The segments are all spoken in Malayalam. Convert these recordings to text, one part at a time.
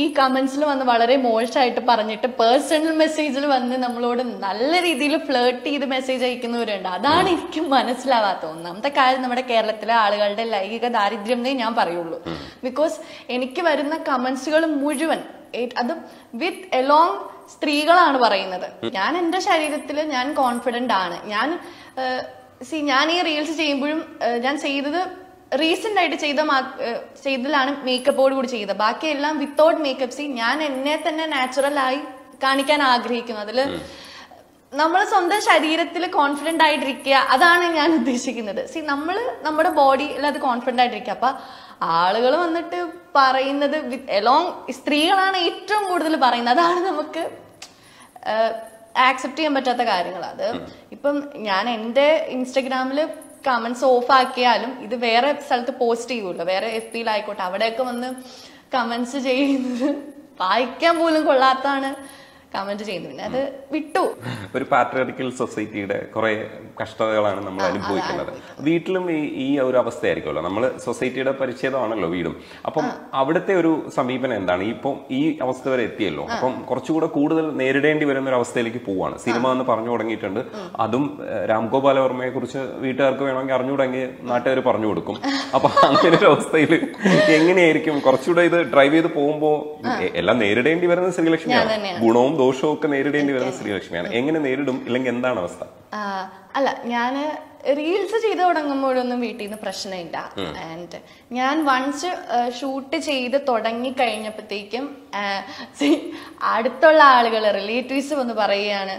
ഈ കമന്റ്സിൽ വന്ന് വളരെ മോശമായിട്ട് പറഞ്ഞിട്ട് പേഴ്സണൽ മെസ്സേജിൽ വന്ന് നമ്മളോട് നല്ല രീതിയിൽ ഫ്ലേർട്ട് ചെയ്ത് മെസ്സേജ് അയക്കുന്നവരുണ്ട്. അതാണ് എനിക്ക് മനസ്സിലാവാത്ത ഒന്നാമത്തെ കാര്യം നമ്മുടെ കേരളത്തിലെ ആളുകളുടെ ലൈംഗിക ദാരിദ്ര്യം എന്നേ ഞാൻ പറയുള്ളൂ. ബിക്കോസ് എനിക്ക് വരുന്ന കമന്റ്സുകൾ മുഴുവൻ അത് വിത്ത് എലോങ് സ്ത്രീകളാണ് പറയുന്നത്. ഞാൻ എന്റെ ശരീരത്തിൽ ഞാൻ കോൺഫിഡന്റ് ആണ്. ഞാൻ സി ഞാൻ ഈ റീൽസ് ചെയ്യുമ്പോഴും ഞാൻ ചെയ്തത് റീസെന്റ് ആയിട്ട് ചെയ്ത ചെയ്തതിലാണ് മേക്കപ്പോട് കൂടി ചെയ്തത്. ബാക്കിയെല്ലാം വിത്തൗട്ട് മേക്കപ്പ് സി. ഞാൻ എന്നെ തന്നെ നാച്ചുറൽ ആയി കാണിക്കാൻ ആഗ്രഹിക്കുന്നു. അതിൽ നമ്മൾ സ്വന്തം ശരീരത്തിൽ കോൺഫിഡന്റ് ആയിട്ടിരിക്കുക അതാണ് ഞാൻ ഉദ്ദേശിക്കുന്നത്. സി നമ്മൾ നമ്മുടെ ബോഡിയിൽ അത് കോൺഫിഡന്റ് ആയിട്ടിരിക്കുക. അപ്പൊ ആളുകൾ വന്നിട്ട് പറയുന്നത് എലോങ് സ്ത്രീകളാണ് ഏറ്റവും കൂടുതൽ പറയുന്നത്. അതാണ് നമുക്ക് ആക്സെപ്റ്റ് ചെയ്യാൻ പറ്റാത്ത കാര്യങ്ങൾ അത് ഇപ്പം ഞാൻ എന്റെ ഇൻസ്റ്റഗ്രാമിൽ കമന്റ്സ് ഓഫ് ആക്കിയാലും ഇത് വേറെ സ്ഥലത്ത് പോസ്റ്റ് ചെയ്യുമല്ലോ വേറെ എഫ് പിയിലായിക്കോട്ടെ അവിടെയൊക്കെ വന്ന് കമന്റ്സ് ചെയ്യുന്നത് വായിക്കാൻ പോലും കൊള്ളാത്താണ് കമന്റ് ചെയ്യുന്നുണ്ട്. അത് വിട്ടു. ഒരു പാട്രിയാർക്കൽ സൊസൈറ്റിയുടെ കുറെ കഷ്ടതകളാണ് നമ്മൾ അനുഭവിക്കുന്നത്. വീട്ടിലും ഈ ഈ ഒരു അവസ്ഥയായിരിക്കുമല്ലോ. നമ്മൾ സൊസൈറ്റിയുടെ പരിച്ഛേദമാണല്ലോ വീടും. അപ്പം അവിടുത്തെ ഒരു സമീപനം എന്താണ്? ഇപ്പം ഈ അവസ്ഥ വരെ എത്തിയല്ലോ. അപ്പം കുറച്ചുകൂടെ കൂടുതൽ നേരിടേണ്ടി വരുന്ന ഒരു അവസ്ഥയിലേക്ക് പോവാണ്. സിനിമ എന്ന് പറഞ്ഞു തുടങ്ങിയിട്ടുണ്ട്. അതും രാംഗോപാല വർമ്മയെ കുറിച്ച് വീട്ടുകാർക്ക് വേണമെങ്കിൽ അറിഞ്ഞുകൂടെങ്കിൽ നാട്ടുകാർ പറഞ്ഞു കൊടുക്കും. അപ്പൊ അങ്ങനെ ഒരു അവസ്ഥയിൽ എങ്ങനെയായിരിക്കും? കുറച്ചുകൂടെ ഇത് ഡ്രൈവ് ചെയ്ത് പോകുമ്പോൾ എല്ലാം നേരിടേണ്ടി വരുന്ന ശ്രീലക്ഷ്മിയാണ്. തന്നെയാണ്. ഗുണവും ദോഷവും ഒക്കെ നേരിടേണ്ടി ശ്രീ ശ്രീലക്ഷ്മിയാണ്. എങ്ങനെ നേരിടും? ഇല്ലെങ്കിൽ എന്താണ് അവസ്ഥ? അല്ല ഞാൻ റീൽസ് ചെയ്ത് തുടങ്ങുമ്പോഴൊന്നും വീട്ടിൽ നിന്ന് പ്രശ്നമില്ല ആൻഡ് ഞാൻ വൺസ് ഷൂട്ട് ചെയ്ത് തുടങ്ങി കഴിഞ്ഞപ്പോഴത്തേക്കും അടുത്തുള്ള ആളുകൾ റിലേറ്റീവ്സ് വന്ന് പറയുകയാണ്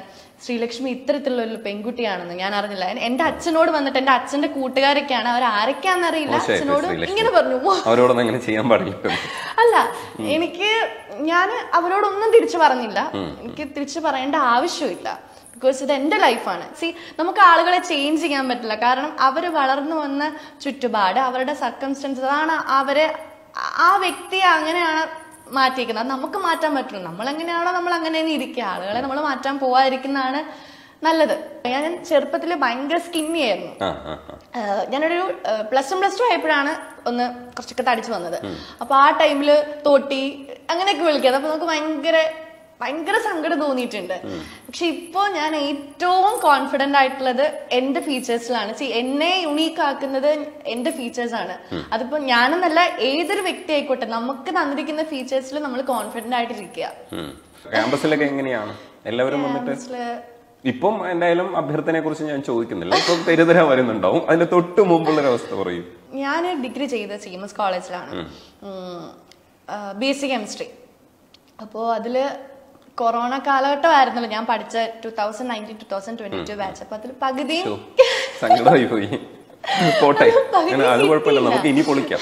ശ്രീലക്ഷ്മി ഇത്തരത്തിലുള്ള ഒരു പെൺകുട്ടിയാണെന്ന്. ഞാൻ അറിഞ്ഞില്ല. എന്റെ അച്ഛനോട് വന്നിട്ട് എന്റെ അച്ഛന്റെ കൂട്ടുകാരൊക്കെയാണ്. അവർ ആരൊക്കെയാണെന്നറിയില്ല അച്ഛനോട് ഇങ്ങനെ പറഞ്ഞു. "മോ, അവരോടൊന്നും അങ്ങനെ ചെയ്യാൻ പാടില്ല. അല്ല എനിക്ക് ഞാൻ അവരോടൊന്നും തിരിച്ചു പറഞ്ഞില്ല. എനിക്ക് തിരിച്ചു പറയേണ്ട ആവശ്യമില്ല. ബിക്കോസ് ഇത് എന്റെ ലൈഫാണ് സി നമുക്ക് ആളുകളെ ചേഞ്ച് ചെയ്യാൻ പറ്റില്ല. കാരണം അവർ വളർന്നു വന്ന ചുറ്റുപാട് അവരുടെ സർക്കംസ്റ്റൻസ് അതാണ് അവരെ ആ വ്യക്തിയെ അങ്ങനെയാണ് മാറ്റിയിരിക്കുന്നത്. അത് നമുക്ക് മാറ്റാൻ പറ്റുള്ളൂ നമ്മൾ എങ്ങനെയാണോ നമ്മൾ അങ്ങനെ ഇരിക്കുക. ആളുകളെ നമ്മൾ മാറ്റാൻ പോവാതിരിക്കുന്നതാണ് നല്ലത്. ഞാൻ ചെറുപ്പത്തിൽ ഭയങ്കര സ്കിന്നി ആയിരുന്നു. ഞാനൊരു പ്ലസ് വൺ പ്ലസ് ടു ആയപ്പോഴാണ് ഒന്ന് കുറച്ചൊക്കെ തടിച്ചു വന്നത്. അപ്പൊ ആ ടൈമിൽ തോട്ടി അങ്ങനെയൊക്കെ വിളിക്കാതെ അപ്പൊ നമുക്ക് ഭയങ്കര ഭയങ്കര സങ്കടം തോന്നിയിട്ടുണ്ട്. പക്ഷെ ഇപ്പോ ഞാൻ ഏറ്റവും കോൺഫിഡന്റ് ആയിട്ടുള്ളത് എന്റെ ഫീച്ചേഴ്സിലാണ് സി എന്നെ യുണീക്ക് ആക്കുന്നത് എന്റെ ഫീച്ചേഴ്സ് ആണ്. അതിപ്പോ ഞാനെന്നല്ല ഏതൊരു വ്യക്തി ആയിക്കോട്ടെ നമുക്ക് തന്നിരിക്കുന്ന ഫീച്ചേഴ്സിൽ നമ്മൾ കോൺഫിഡന്റ് ആയിട്ടിരിക്കുക. ക്യാമ്പസിലൊക്കെ എങ്ങനെയാണ്? എല്ലാവരും വന്നിട്ട്? ഇപ്പം എന്തായാലും അഭ്യർത്ഥനയെ കുറിച്ച് ഞാൻ ചോദിക്കുന്നില്ല. ഇപ്പൊ തെരുതര വരുന്നുണ്ടാവും. അതിന്റെ തൊട്ട് മുമ്പുള്ള ഒരു അവസ്ഥ പറയും. ഞാൻ ഡിഗ്രി ചെയ്ത സി എം എസ് കോളേജിലാണ്. B S C chemistry. അപ്പോൾ അതിൽ കൊറോണ കാലഘട്ടമായിരുന്നല്ലോ ഞാൻ പഠിച്ച two thousand nineteen two thousand twenty two batch അപ്പൊ അതിൽ പകുതിയും സങ്കടമായി പോയി. പോട്ടെ. അങ്ങനെ അത് കുഴപ്പമില്ല. നമുക്ക് ഇനി പൊളിക്കാം.